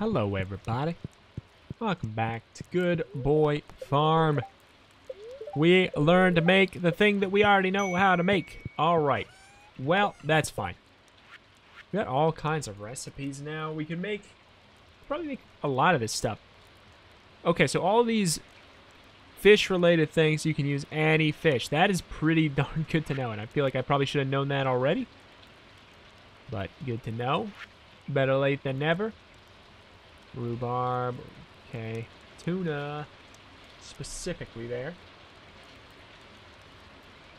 Hello, everybody. Welcome back to Good Boy Farm. We learned to make the thing that we already know how to make. All right. Well, that's fine. We got all kinds of recipes now. We can make, probably make a lot of this stuff. Okay, so all these fish-related things, you can use any fish. That is pretty darn good to know, and I feel like I probably should have known that already. But good to know. Better late than never. Rhubarb. Okay. Tuna. Specifically there.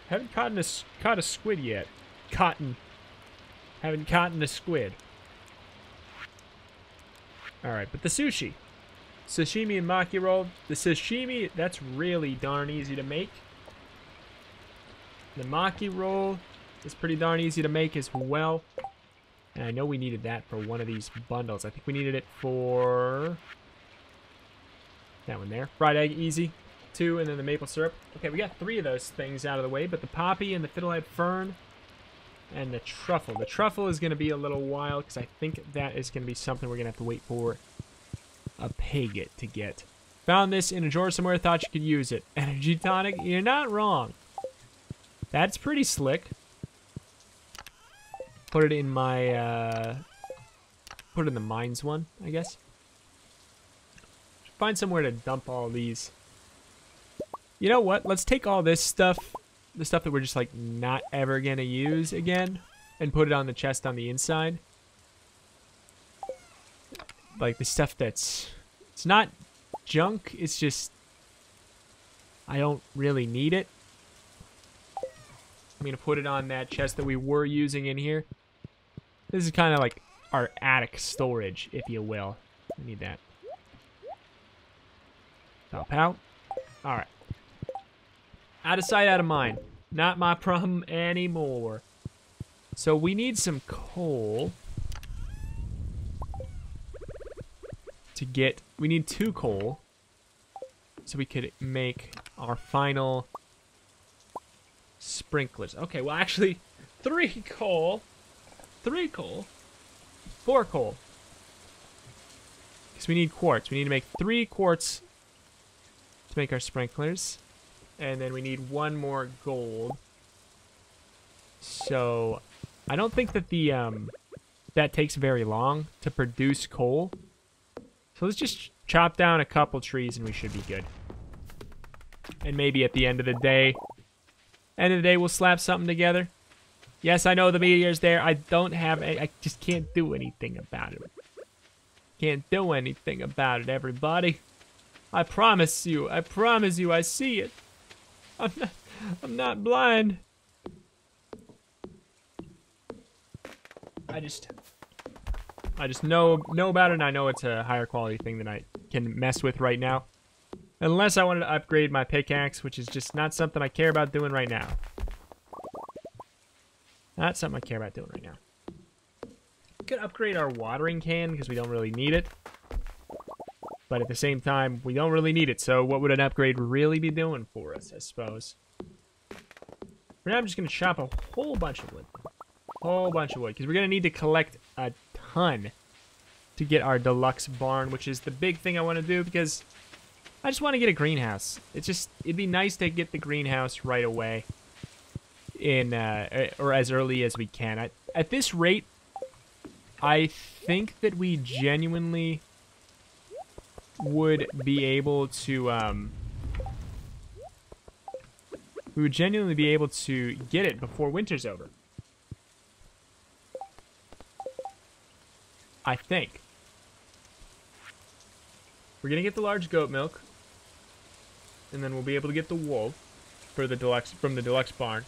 Haven't caught a, caught a squid yet. Cotton. Haven't caught a squid. Alright, but the sushi. Sashimi and maki roll. The sashimi, that's really darn easy to make. The maki roll is pretty darn easy to make as well. And I know we needed that for one of these bundles. I think we needed it for that one there. Fried egg, easy. Two, and then the maple syrup. Okay, we got three of those things out of the way, but the poppy and the fiddlehead fern and the truffle. The truffle is going to be a little while because I think that is going to be something we're going to have to wait for a pig to get. Found this in a drawer somewhere, thought you could use it. Energy tonic, you're not wrong. That's pretty slick. Put it in my, uh, put it in the mines one, I guess. Find somewhere to dump all these. You know what? Let's take all this stuff, the stuff that we're just like not ever gonna use again, and put it on the chest on the inside. Like the stuff that's, it's not junk, it's just, I don't really need it. I'm gonna put it on that chest that we were using in here. This is kind of like our attic storage, if you will. I need that. Pow pow. Alright. Out of sight, out of mind. Not my problem anymore. So we need some coal. To get... We need two coal. So we could make our final sprinklers. Okay, well actually, three coal three coal, four coal. Because we need quartz. We need to make three quartz to make our sprinklers. And then we need one more gold. So, I don't think that the, um, that takes very long to produce coal. So let's just chop down a couple trees and we should be good. And maybe at the end of the day, end of the day, we'll slap something together. Yes, I know the meteor's there. I don't have... I just can't do anything about it. Can't do anything about it, everybody. I promise you. I promise you I see it. I'm not, I'm not blind. I just... I just know know about it, and I know it's a higher quality thing than I can mess with right now. Unless I wanted to upgrade my pickaxe, which is just not something I care about doing right now. That's something I care about doing right now. We could upgrade our watering can because we don't really need it. But at the same time, we don't really need it. So what would an upgrade really be doing for us, I suppose? For now, I'm just going to chop a whole bunch of wood. Whole bunch of wood. Because we're going to need to collect a ton to get our deluxe barn, which is the big thing I want to do because I just want to get a greenhouse. It's just, it'd be nice to get the greenhouse right away in uh, or as early as we can. At, at this rate, I think that we genuinely would be able to um, we would genuinely be able to get it before winter's over. I think. We're gonna get the large goat milk, and then we'll be able to get the wool for the deluxe from the deluxe barn.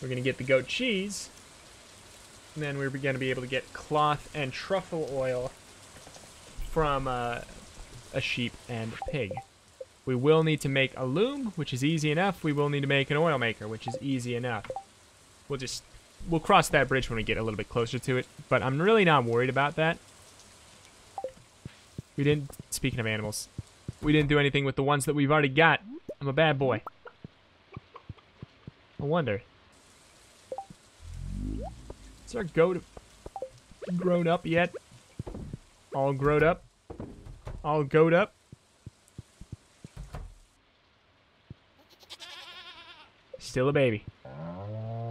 We're going to get the goat cheese. And then we're going to be able to get cloth and truffle oil from uh, a sheep and pig. We will need to make a loom, which is easy enough. We will need to make an oil maker, which is easy enough. We'll just, we'll cross that bridge when we get a little bit closer to it. But I'm really not worried about that. We didn't, speaking of animals, we didn't do anything with the ones that we've already got. I'm a bad boy. I wonder. Is our goat grown up yet? All growed up. All goat up. Still a baby.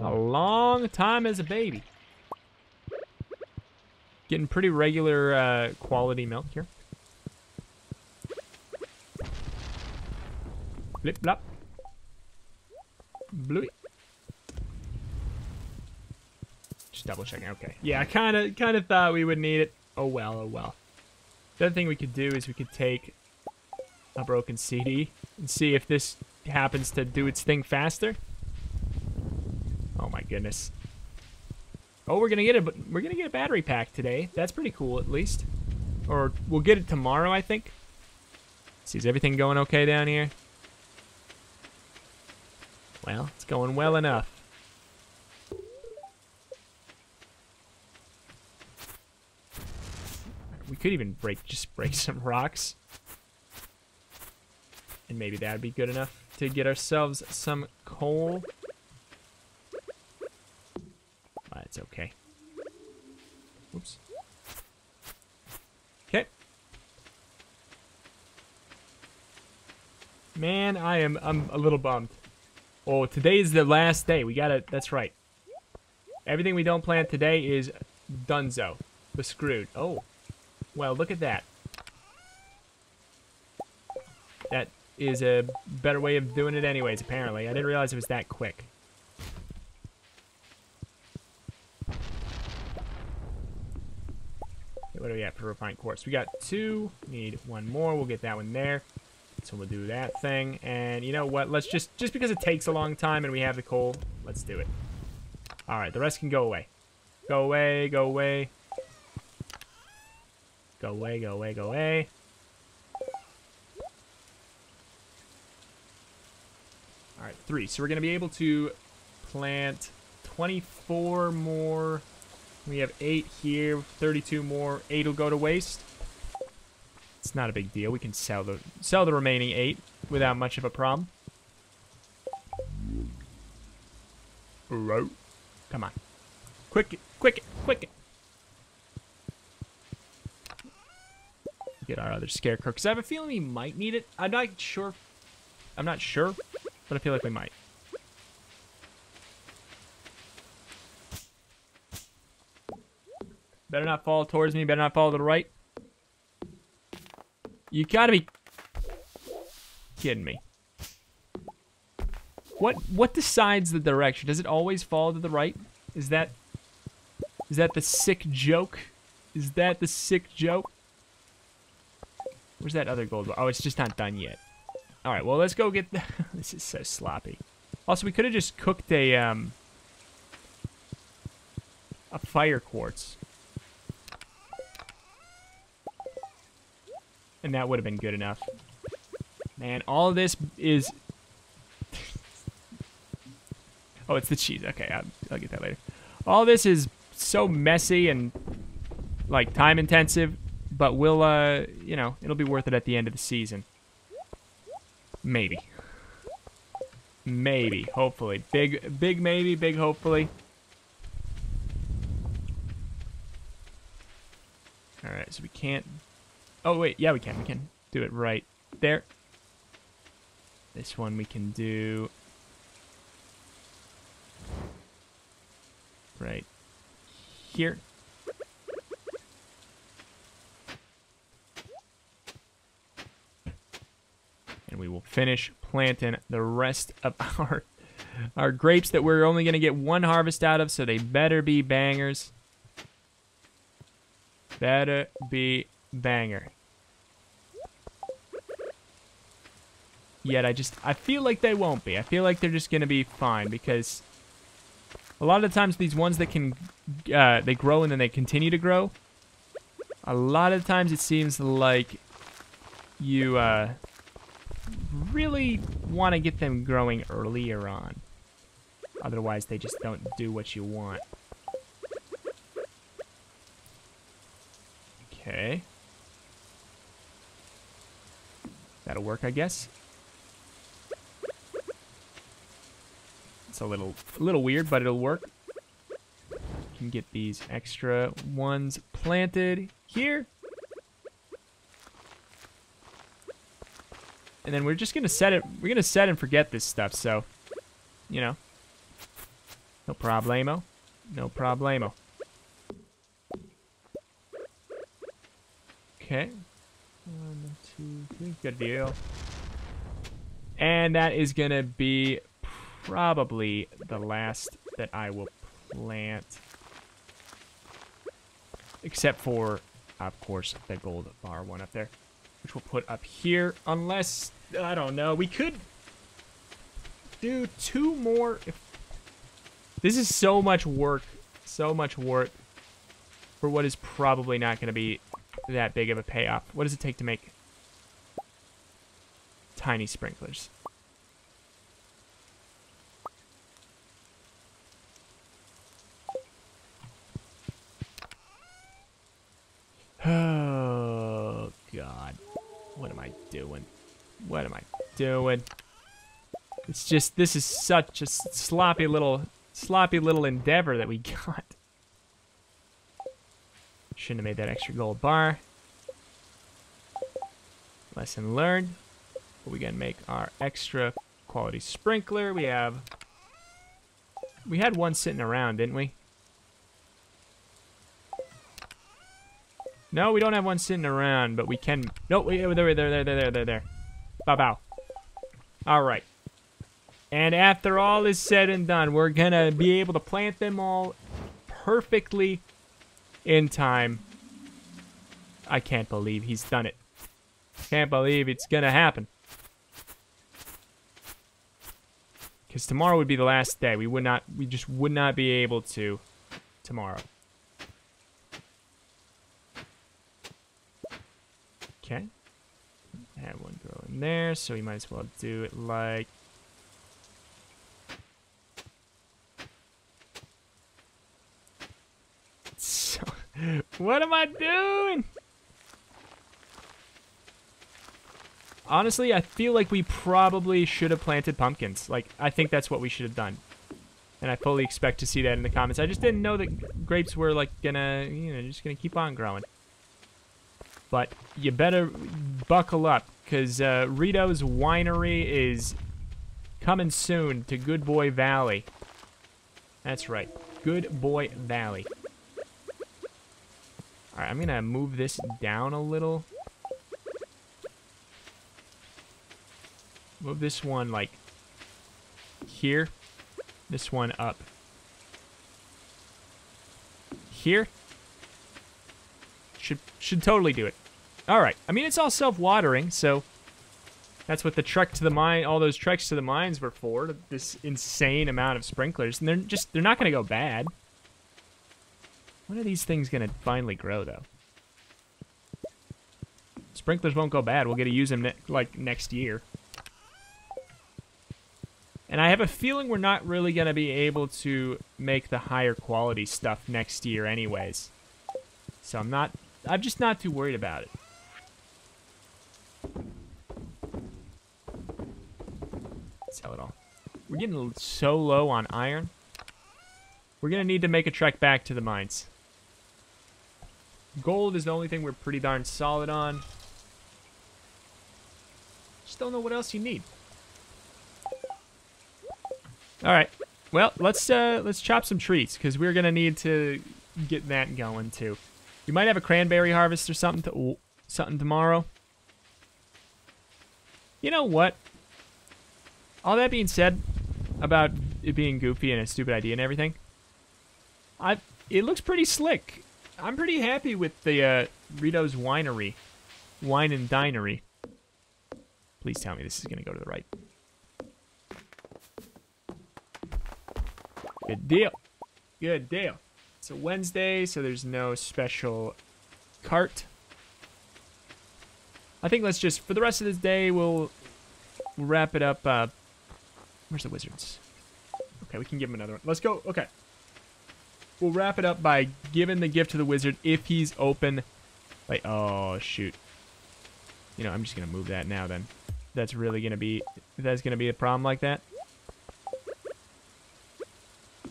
A long time as a baby. Getting pretty regular uh, quality milk here. Blip blop. Bluey. Just double checking. Okay. Yeah, I kind of kind of thought we would need it. Oh well, oh well. The other thing we could do is we could take a broken CD and see if this happens to do its thing faster. Oh my goodness. Oh, we're gonna get a we're gonna get a battery pack today. That's pretty cool, at least. Or we'll get it tomorrow, I think. See, is everything going okay down here? Well, it's going well enough. Could even break, just break some rocks. And maybe that'd be good enough to get ourselves some coal. That's okay. Oops. Okay. Man, I am I'm a little bummed. Oh, today is the last day. We gotta, that's right. Everything we don't plant today is dunzo. We're screwed. Oh, well, look at that. That is a better way of doing it anyways, apparently. I didn't realize it was that quick. What do we have for refined quartz? We got two. Need one more. We'll get that one there. So we'll do that thing. And you know what? Let's just, just because it takes a long time and we have the coal, let's do it. All right, the rest can go away. Go away, go away. Go away, go away, go away. All right, three. So we're going to be able to plant 24 more. We have eight here, 32 more. Eight will go to waste. It's not a big deal. We can sell the sell the remaining eight without much of a problem. Come on. Quick, quick, quick. Get our other scarecrow. Because I have a feeling we might need it. I'm not sure. I'm not sure, but I feel like we might. Better not fall towards me. Better not fall to the right. You gotta be kidding me. What what decides the direction? Does it always fall to the right? Is that is that the sick joke? Is that the sick joke? Where's that other gold? Oh, it's just not done yet. All right, well, let's go get the... this is so sloppy. Also, we could have just cooked a, um... A fire quartz. And that would have been good enough. Man, all this is... oh, it's the cheese. Okay, I'll, I'll get that later. All this is so messy and, like, time-intensive, but we'll, uh, you know, it'll be worth it at the end of the season. Maybe. Maybe, hopefully. Big, big maybe, big hopefully. Alright, so we can't Oh, wait. Yeah, we can. We can do it right there. This one we can do right here. Will finish planting the rest of our our grapes that we're only going to get one harvest out of, so they better be bangers. Better be banger. Yet I just, I feel like they won't be. I feel like they're just going to be fine because a lot of the times these ones that can, uh, they grow and then they continue to grow, a lot of times it seems like you uh, really want to get them growing earlier on. Otherwise, they just don't do what you want. Okay. That'll work, I guess. It's a little, a little weird, but it'll work. Can get these extra ones planted here. And then we're just gonna set it. We're gonna set and forget this stuff. So, you know, no problemo, no problemo. Okay, one, two, three, good deal. And that is gonna be probably the last that I will plant. Except for, of course, the gold bar one up there. Which we'll put up here. Unless, I don't know, we could do two more. If This is so much work. So much work. For what is probably not going to be that big of a payoff. What does it take to make tiny sprinklers? Oh, God. What am I doing? What am I doing? It's just, this is such a sloppy little, sloppy little endeavor that we got. Shouldn't have made that extra gold bar. Lesson learned. We gotta make our extra quality sprinkler. We have, we had one sitting around, didn't we? No, we don't have one sitting around, but we can... No, wait, there, there, there, there, there, there, there. Bow, bow. All right. And after all is said and done, we're going to be able to plant them all perfectly in time. I can't believe he's done it. Can't believe it's going to happen. Because tomorrow would be the last day. We would not, we just would not be able to tomorrow. Okay. Add one there, so we might as well do it like... So, what am I doing? Honestly, I feel like we probably should have planted pumpkins. Like, I think that's what we should have done. And I fully expect to see that in the comments. I just didn't know that grapes were, like, gonna, you know, just gonna keep on growing. But you better buckle up, because uh, Reto's Winery is coming soon to Good Boy Valley. That's right, Good Boy Valley. Alright, I'm going to move this down a little. Move this one, like, here. This one up. Here. Should should totally do it. All right. I mean, it's all self-watering, so that's what the trek to the mine, all those treks to the mines were for. This insane amount of sprinklers, and they're just they're not going to go bad. When are these things going to finally grow, though? Sprinklers won't go bad. We'll get to use them ne like next year. And I have a feeling we're not really going to be able to make the higher quality stuff next year anyways. So I'm not I'm just not too worried about it. Sell it all. We're getting so low on iron. We're going to need to make a trek back to the mines. Gold is the only thing we're pretty darn solid on. Just don't know what else you need. All right. Well, let's uh, let's chop some trees because we're gonna need to get that going too. We might have a cranberry harvest or something to, something tomorrow. You know what? All that being said about it being goofy and a stupid idea and everything, I it looks pretty slick. I'm pretty happy with the uh, Reto's Winery, Wine and Dinery. Please tell me this is going to go to the right. Good deal. Good deal. It's a Wednesday, so there's no special cart. I think let's just, for the rest of this day, we'll, wrap it up. Uh, where's the wizards? Okay, we can give him another one. Let's go. Okay. We'll wrap it up by giving the gift to the wizard if he's open. Like, oh, shoot. You know, I'm just going to move that now then. That's really going to be, that's going to be a problem like that.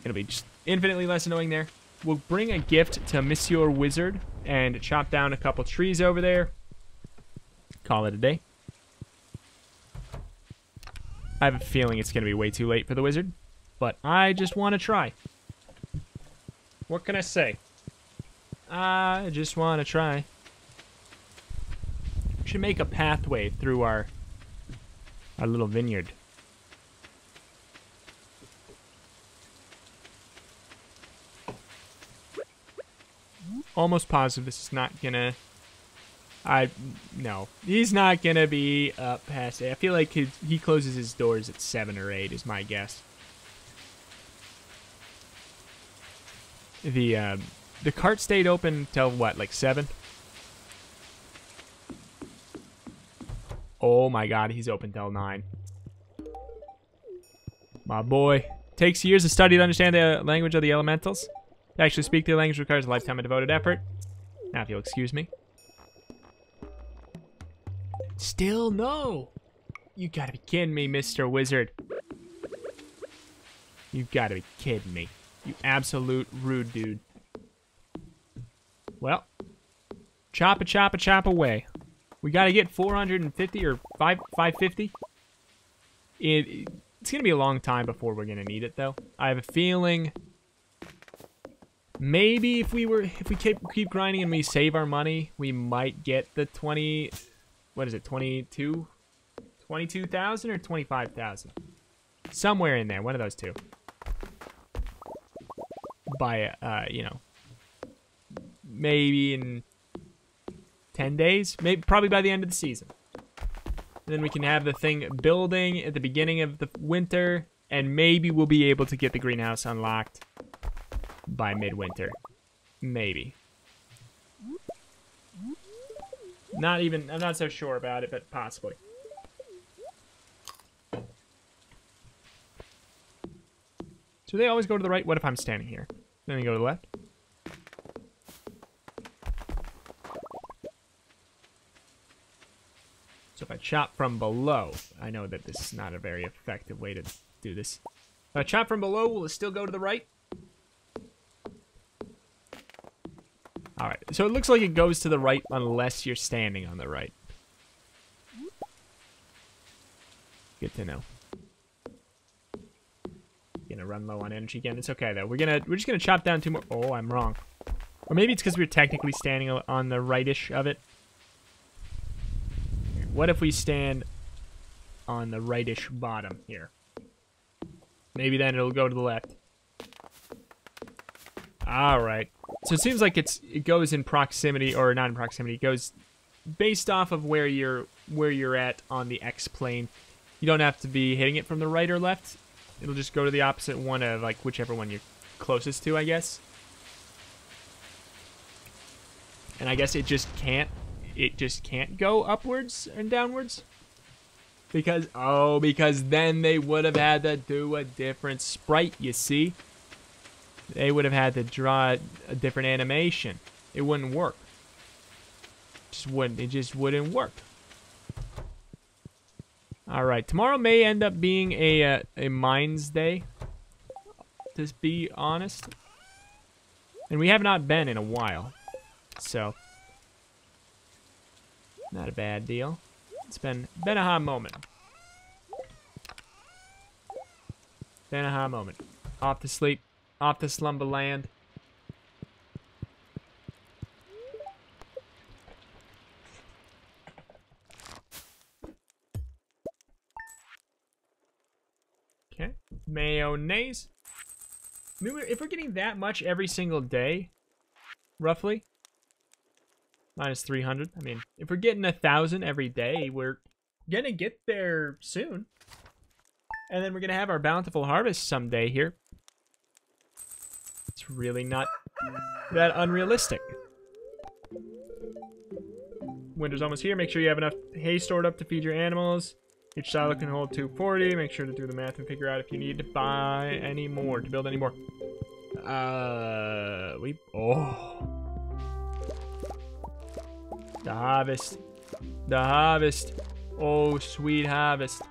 It'll be just infinitely less annoying there. We'll bring a gift to Monsieur Wizard and chop down a couple trees over there. Call it a day. I have a feeling it's going to be way too late for the wizard, but I just want to try. What can I say? I just want to try. We should make a pathway through our our little vineyard. Almost positive this is not gonna I no, he's not gonna be up past eight. I feel like he, he closes his doors at seven or eight. Is my guess. The uh, the cart stayed open till what, like seven? Oh my God, he's open till nine. My boy takes years of study to understand the language of the elementals. To actually speak the language requires a lifetime of devoted effort. Now, if you'll excuse me. Still no. You gotta be kidding me, Mr. Wizard. You gotta be kidding me. You absolute rude dude. Well, chop a chop a chop away. We gotta get 450 or 5 550. It, it's gonna be a long time before we're gonna need it though. I have a feeling maybe if we were if we keep keep grinding and we save our money, we might get the 20 what is it, 22? 22,000 or 25,000? Somewhere in there, one of those two. By, uh, you know, maybe in 10 days, maybe probably by the end of the season. And then we can have the thing building at the beginning of the winter, and maybe we'll be able to get the greenhouse unlocked by midwinter. Maybe. Not even, I'm not so sure about it, but possibly. So they always go to the right? What if I'm standing here? Then they go to the left? So if I chop from below, I know that this is not a very effective way to do this. If I chop from below, will it still go to the right? Alright, so it looks like it goes to the right unless you're standing on the right. Good to know. Gonna run low on energy again. It's okay though. We're gonna we're just gonna chop down two more. Oh, I'm wrong. Or maybe it's because we're technically standing on the rightish of it. What if we stand on the rightish bottom here? Maybe then it'll go to the left. All right. So it seems like it's it goes in proximity or not in proximity. It goes based off of where you're where you're at on the X plane. You don't have to be hitting it from the right or left. It'll just go to the opposite one of like whichever one you're closest to, I guess. And I guess it just can't it just can't go upwards and downwards. Because oh, because then they would have had to do a different sprite, you see? They would have had to draw a different animation. It wouldn't work. Just wouldn't. It just wouldn't work. All right, tomorrow may end up being a uh, a mines day. To be honest, and we have not been in a while, so not a bad deal. It's been been a hot moment. Been a hot moment. Off to sleep off to Slumberland. Okay. Mayonnaise. I mean, if we're getting that much every single day, roughly, minus 300, I mean, if we're getting a thousand every day, we're gonna get there soon. And then we're gonna have our bountiful harvest someday here really not that unrealistic. Winter's almost here. Make sure you have enough hay stored up to feed your animals. Each silo can hold 240. Make sure to do the math and figure out if you need to buy any more, to build any more. Uh, we, oh. The harvest. The harvest. Oh, sweet harvest.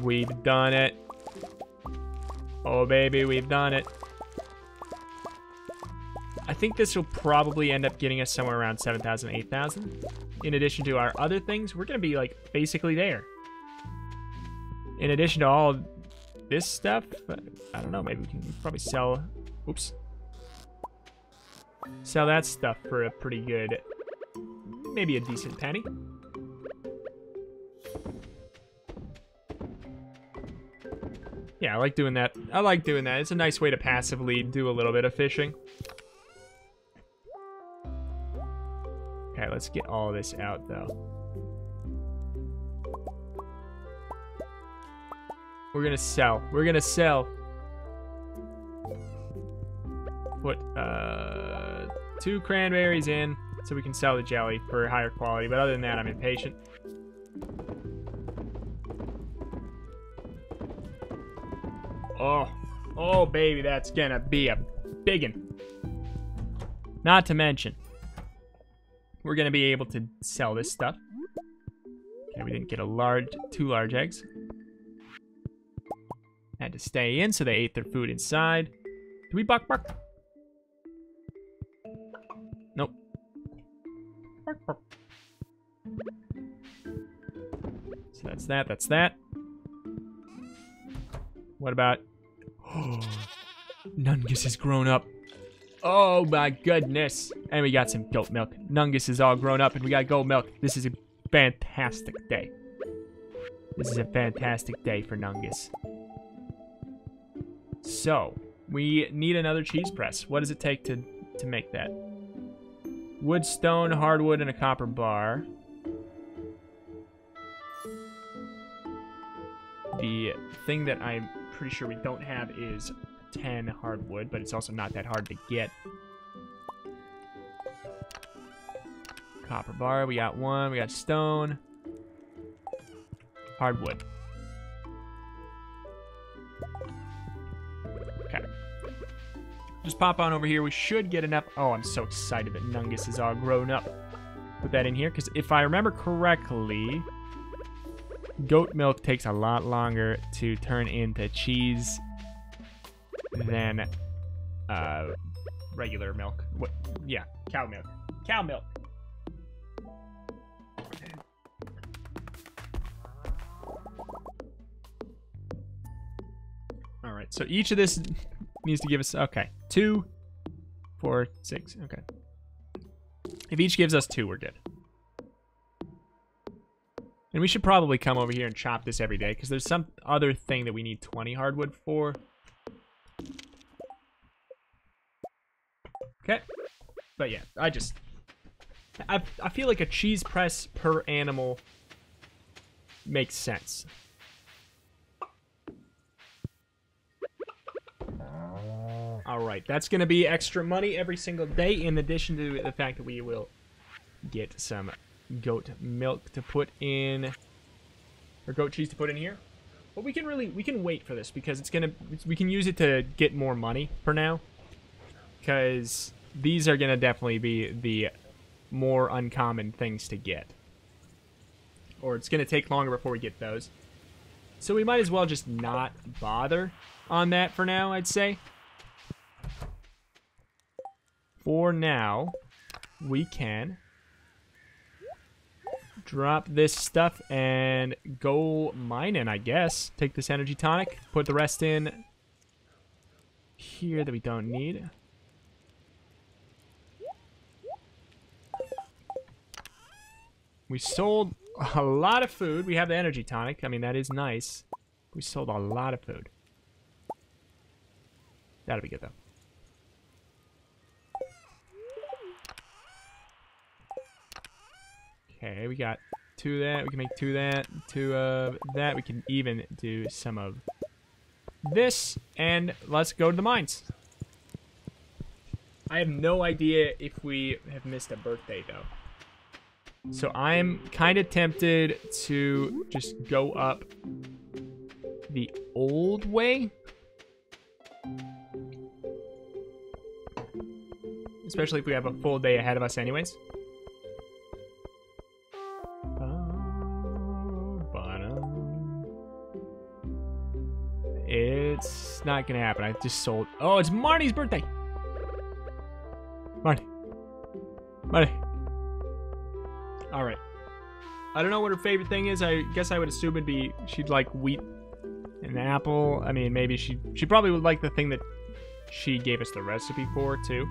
We've done it. Oh, baby, we've done it. I think this will probably end up getting us somewhere around 7,000, 8,000. In addition to our other things, we're going to be like basically there. In addition to all this stuff, I don't know, maybe we can probably sell, oops. Sell that stuff for a pretty good, maybe a decent penny. Yeah, I like doing that. I like doing that. It's a nice way to passively do a little bit of fishing. Okay, let's get all this out, though. We're gonna sell. We're gonna sell. Put, uh, two cranberries in so we can sell the jelly for higher quality. But other than that, I'm impatient. Oh, oh, baby, that's gonna be a biggin. Not to mention, we're gonna be able to sell this stuff. Okay, we didn't get a large, two large eggs. Had to stay in, so they ate their food inside. Do we buck bark? Nope. Bark bark. So that's that, that's that. What about Nungus has grown up. Oh my goodness. And we got some goat milk. Nungus is all grown up and we got goat milk. This is a fantastic day. This is a fantastic day for Nungus. So, we need another cheese press. What does it take to, to make that? Wood, stone, hardwood, and a copper bar. The thing that I'm pretty sure we don't have is 10 hardwood, but it's also not that hard to get. Copper bar, we got one. We got stone. Hardwood. Okay. Just pop on over here. We should get enough. Oh, I'm so excited that Nungus is all grown up. Put that in here, because if I remember correctly, goat milk takes a lot longer to turn into cheese than uh, regular milk. What? Yeah, cow milk. Cow milk. All right, so each of this needs to give us, okay, two, four, six, okay. If each gives us two, we're good. And we should probably come over here and chop this every day, because there's some other thing that we need 20 hardwood for. Okay. But yeah, I just... I, I feel like a cheese press per animal makes sense. Alright, that's going to be extra money every single day, in addition to the fact that we will get some goat milk to put in, or goat cheese to put in here. But we can really, we can wait for this because it's gonna, we can use it to get more money for now. Because these are gonna definitely be the more uncommon things to get. Or it's gonna take longer before we get those. So we might as well just not bother on that for now, I'd say. For now, we can drop this stuff and go mining, I guess. Take this energy tonic, put the rest in here that we don't need. We sold a lot of food. We have the energy tonic. I mean, that is nice. We sold a lot of food. That'll be good, though. Okay, we got two of that. We can make two of that, two of that. We can even do some of this. And let's go to the mines. I have no idea if we have missed a birthday, though. So I'm kind of tempted to just go up the old way. Especially if we have a full day ahead of us anyways. Not gonna happen. I just sold. Oh, it's Marnie's birthday. Marty. Marty. Alright. I don't know what her favorite thing is. I guess I would assume it'd be she'd like wheat and apple. I mean, maybe she she probably would like the thing that she gave us the recipe for too.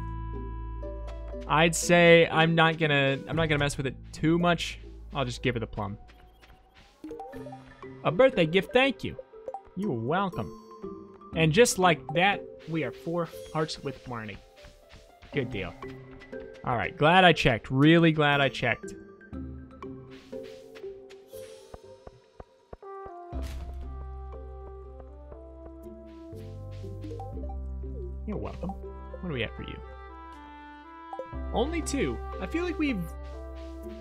I'd say I'm not gonna I'm not gonna mess with it too much. I'll just give her the plum. A birthday gift, thank you. You're welcome. And just like that, we are four hearts with Marnie. Good deal. All right, glad I checked. Really glad I checked. You're welcome. What do we have for you? Only two. I feel like we've...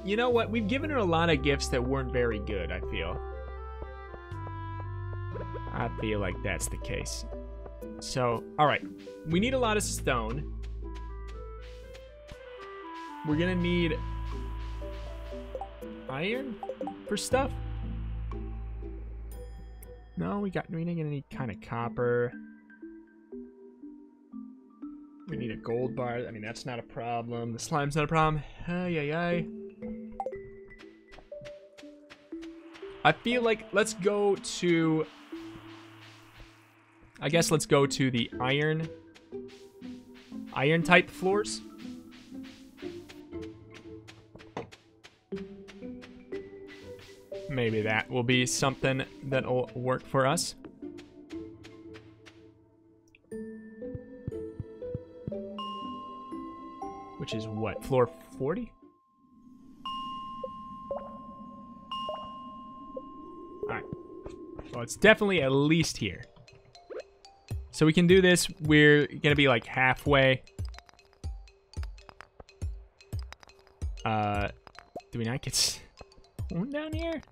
You know what? We've given her a lot of gifts that weren't very good, I feel. I feel like that's the case. So, alright. We need a lot of stone. We're gonna need iron for stuff. No, we got we get any kind of copper. We need a gold bar. I mean, that's not a problem. The slime's not a problem. Ay, ay, ay. I feel like let's go to... I guess let's go to the iron... Iron type floors. Maybe that will be something that'll work for us. which is what, floor 40? Alright. Well, it's definitely at least here. So we can do this. We're going to be like halfway. Uh, do we not get down here?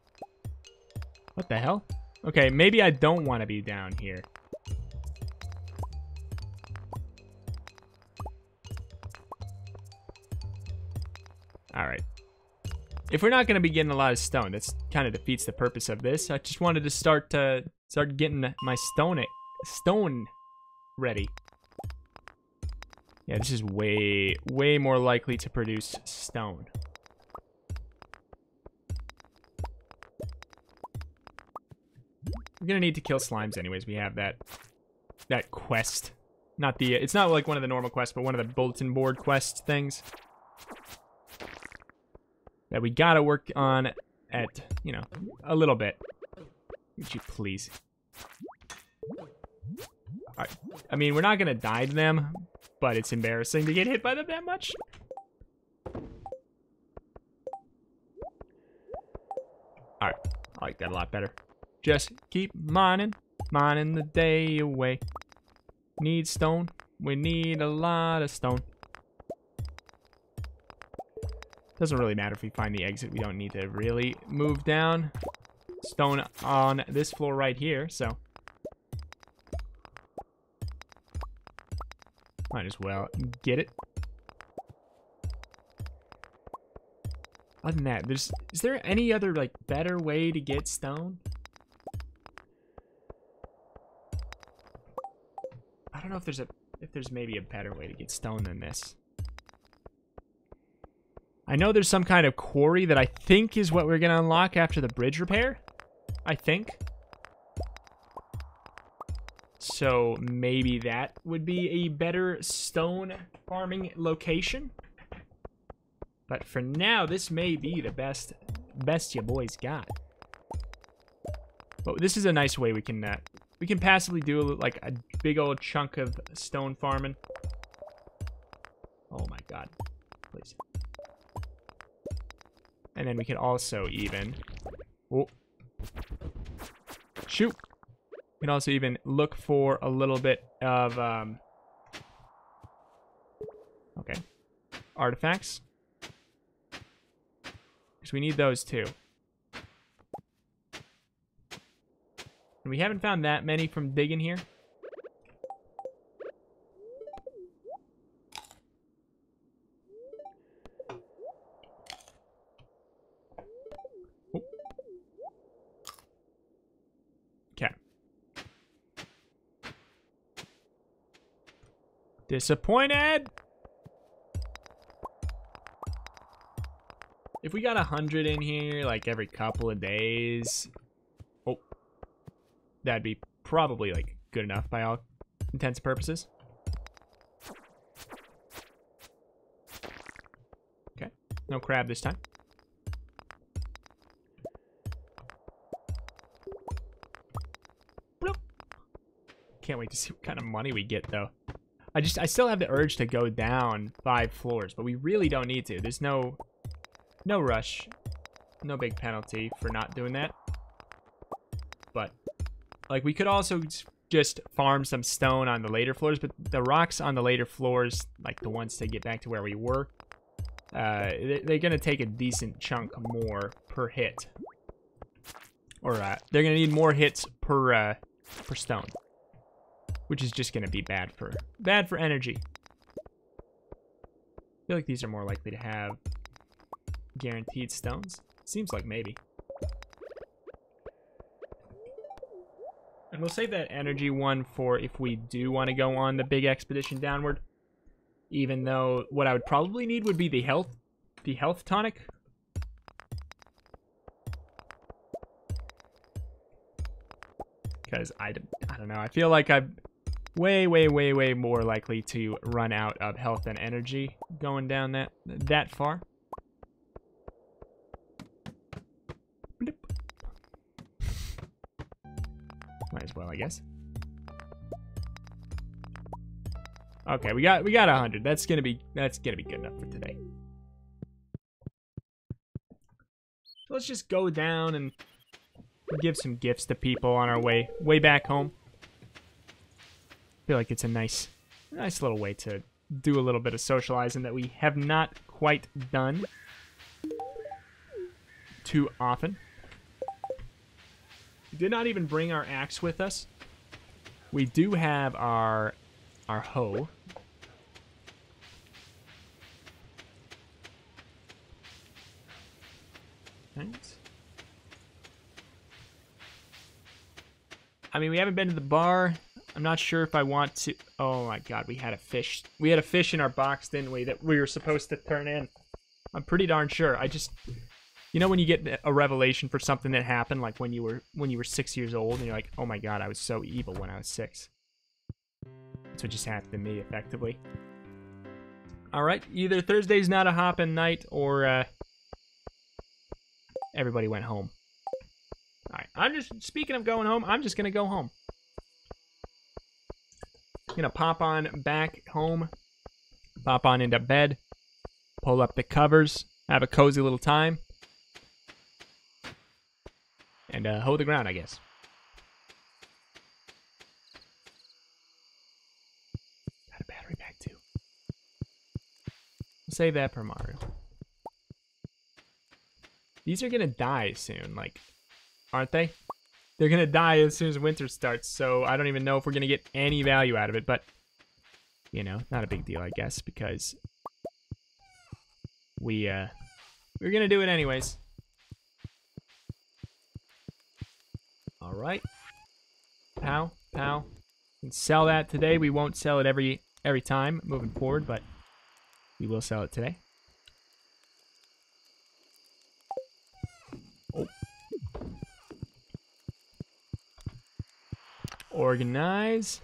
What the hell? Okay, maybe I don't want to be down here. Alright. If we're not going to be getting a lot of stone, that's kind of defeats the purpose of this. I just wanted to start to start getting my stone stone ready. Yeah, this is way, way more likely to produce stone. We're gonna need to kill slimes anyways. We have that that quest. Not the, it's not like one of the normal quests, but one of the bulletin board quest things that we gotta work on at, you know, a little bit. Would you please? I mean, we're not gonna die to them, but it's embarrassing to get hit by them that much. Alright. I like that a lot better. Just keep mining, mining the day away. Need stone. We need a lot of stone. Doesn't really matter if we find the exit. We don't need to really move down. Stone on this floor right here, so. Might as well get it. Other than that, there's is there any other like better way to get stone? I don't know if there's a if there's maybe a better way to get stone than this. I know there's some kind of quarry that I think is what we're to unlock after the bridge repair. I think. So maybe that would be a better stone farming location. But for now, this may be the best best you boys got. But this is a nice way we can uh, we can passively do like a big old chunk of stone farming. Oh my god. Please. And then we can also even... Oh. Shoot! We can also even look for a little bit of... Um, okay. Artifacts. Because we need those too. And we haven't found that many from digging here. Disappointed! If we got a hundred in here, like every couple of days, oh, that'd be probably like good enough by all intents and purposes. Okay, no crab this time. Bloop. Can't wait to see what kind of money we get though. I just I still have the urge to go down five floors, but we really don't need to. There's no no rush. No big penalty for not doing that. But, like, we could also just farm some stone on the later floors, but the rocks on the later floors, like the ones to get back to where we were, uh, they're going to take a decent chunk more per hit. Or, uh, they're going to need more hits per, uh, per stone. Which is just to be bad for, bad for energy. I feel like these are more likely to have guaranteed stones? Seems like maybe. And we'll save that energy one for if we do want to go on the big expedition downward. Even though what I would probably need would be the health, the health tonic. Because I, I don't know, I feel like I'm way, way, way, way more likely to run out of health and energy going down that that far. Might as well, I guess. Okay, we got we got a hundred. That's gonna be that's gonna be good enough for today. So let's just go down and give some gifts to people on our way way back home. Feel like it's a nice nice little way to do a little bit of socializing that we have not quite done too often. We did not even bring our axe with us. We do have our our hoe. Thanks. I mean, we haven't been to the bar. I'm not sure if I want to... Oh my god, we had a fish. We had a fish in our box, didn't we, that we were supposed to turn in. I'm pretty darn sure. I just... You know when you get a revelation for something that happened, like when you were when you were six years old, and you're like, "Oh my god, I was so evil when I was six. That's what just happened to me, effectively. All right, either Thursday's not a hopping night, or uh, everybody went home. All right, I'm just speaking of going home. I'm just gonna go home. Gonna pop on back home, pop on into bed, pull up the covers, have a cozy little time. and uh, hold the ground, I guess. Got a battery pack too. We'll save that for Maru. These are gonna die soon, like, aren't they? They're gonna die as soon as winter starts, so I don't even know if we're gonna get any value out of it, but, you know, not a big deal, I guess, because we, uh, we're gonna do it anyways. All right. Pow, pow. Can sell that today. We won't sell it every every time moving forward, but we will sell it today. Organize.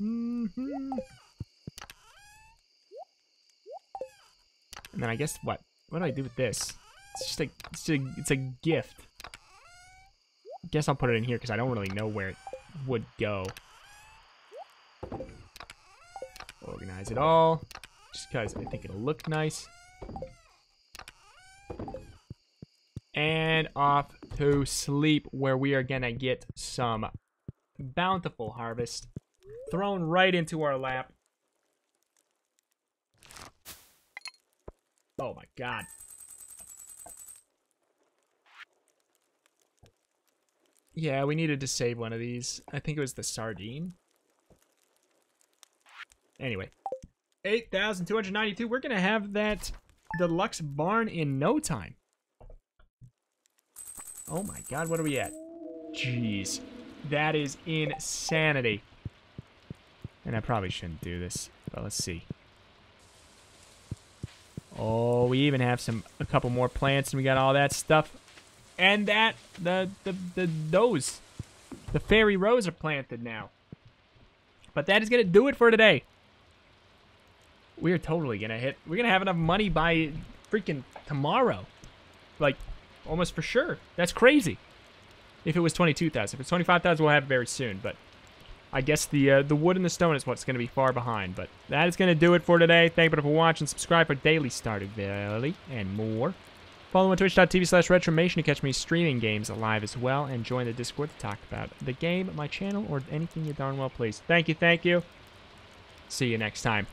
and then I guess what? What do I do with this? It's just a, it's a, it's a gift. I guess I'll put it in here because I don't really know where it would go. Organize it all, just because I think it'll look nice. And off to sleep where we are gonna get some bountiful harvest thrown right into our lap. Oh my god. Yeah, we needed to save one of these. I think it was the sardine. Anyway. 8,292. We're going to have that deluxe barn in no time. Oh my god, what are we at? Jeez. That is insanity. And I probably shouldn't do this, but let's see. Oh, we even have some a couple more plants and we got all that stuff. And that the the the those the fairy rose are planted now. But that is gonna do it for today. We are totally gonna hit we're gonna have enough money by freaking tomorrow. Like almost for sure. That's crazy. If it was 22,000. If it's 25,000, we'll have it very soon. But I guess the uh, the wood and the stone is what's going to be far behind. But that is going to do it for today. Thank you for watching. Subscribe for daily Stardew Valley and more. Follow me on twitch.tv slash retromation to catch me streaming games live as well. And join the Discord to talk about the game, my channel, or anything you darn well please. Thank you, thank you. See you next time.